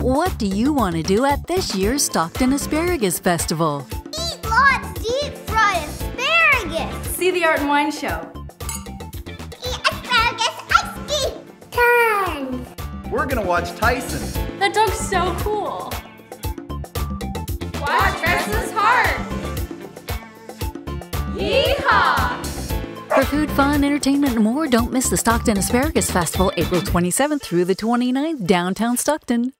What do you want to do at this year's Stockton Asparagus Festival? Eat lots deep fried asparagus. See the art and wine show. Eat asparagus ice cream. Turn! We're gonna watch Tyson. That dog's so cool. Watch Restless Heart. Yeehaw! For food, fun, entertainment, and more, don't miss the Stockton Asparagus Festival April 27th through the 29th, downtown Stockton.